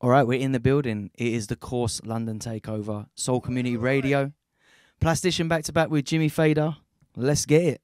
All right, we're in the building. It is the Course London Takeover, Seoul Community Radio. Plastician back to back with Jimmy Fader. Let's get it.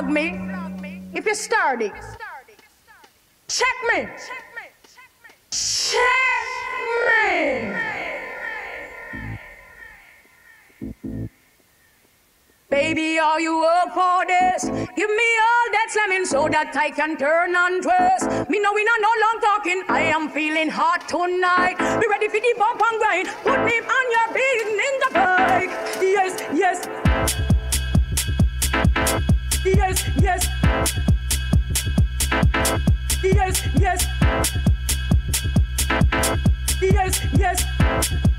Flag me. If you sturdy. Check me. Check me. Baby, are you up for this? Give me all that slamming so that I can turn and twist. Me know we not no long talking. I am feeling hot tonight. Be ready for the bump and grind. Put me on your big ninja bike. Yes, yes. Yes, Yes, yes. Yes, yes.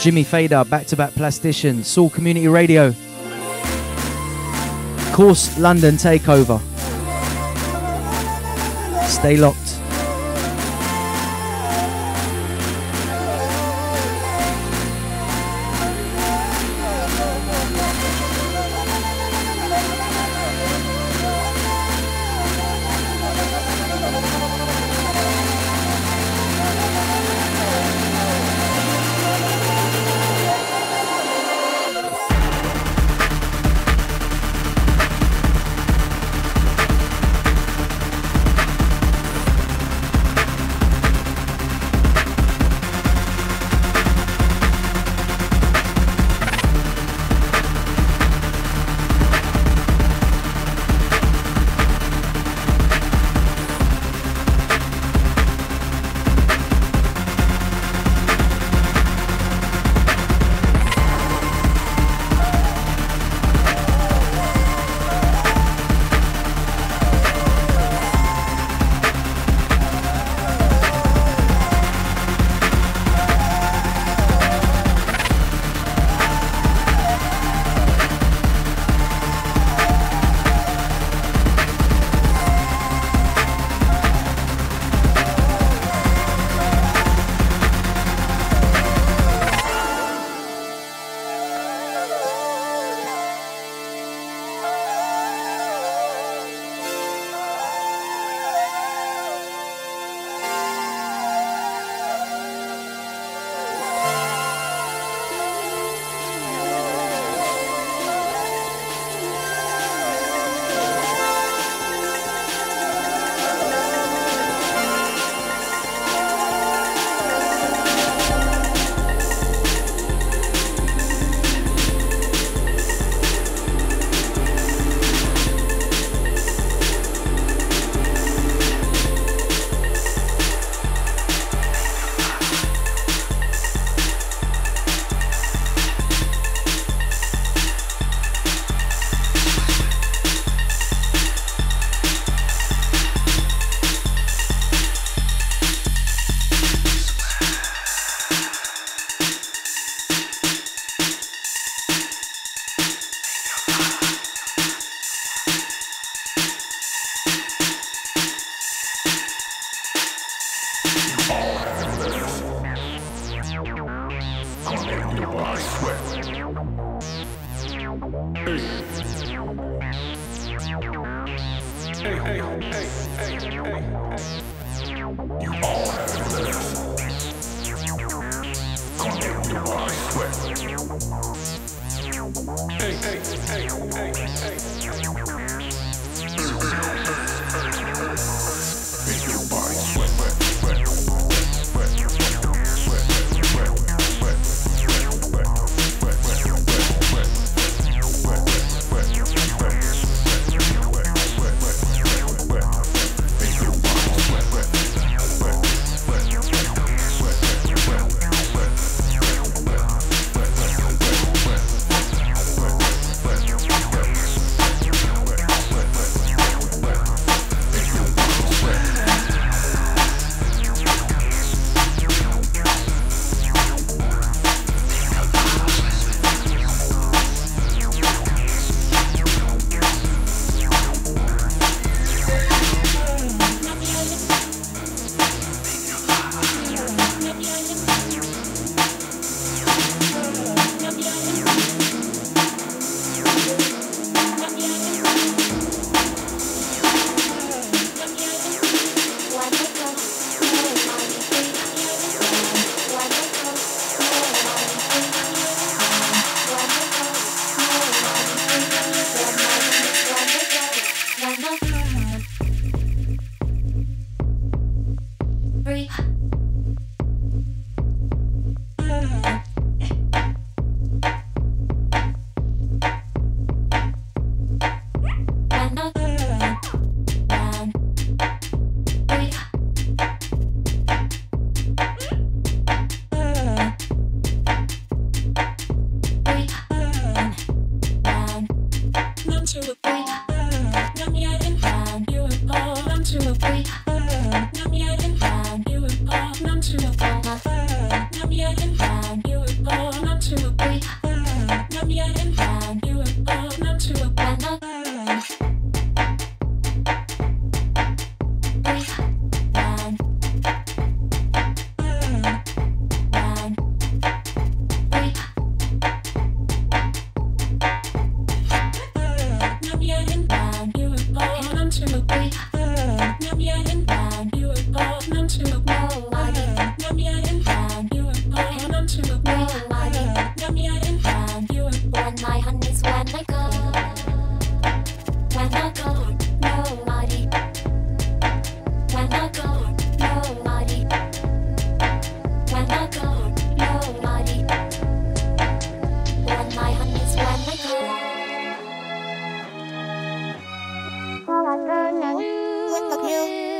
Jimmy Fader, back to back plastician, Seoul Community Radio. Course London Takeover. Stay locked.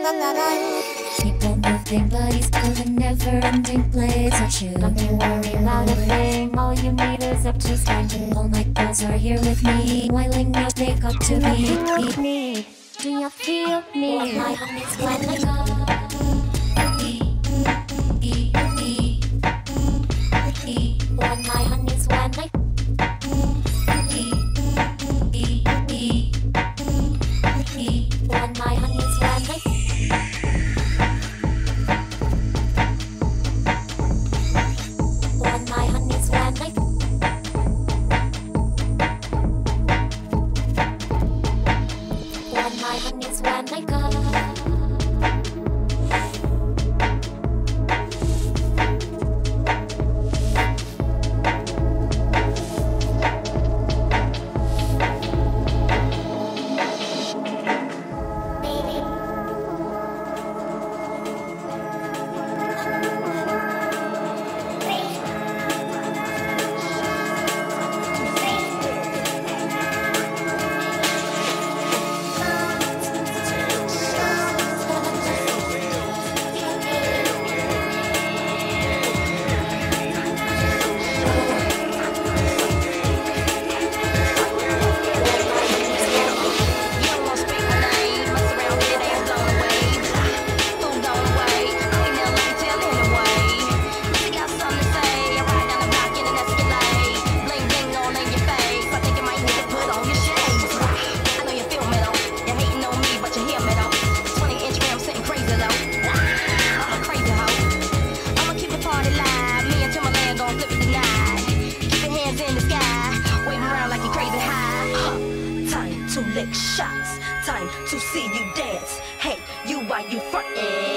People with but bodies pull a never-ending blades at you. Don't you worry about a thing, all you need is up to standing. All my girls are here with me, whiling now they up to me. Do you feel me? My homies when I go. time to see you dance. Hey, you, why you frontin'?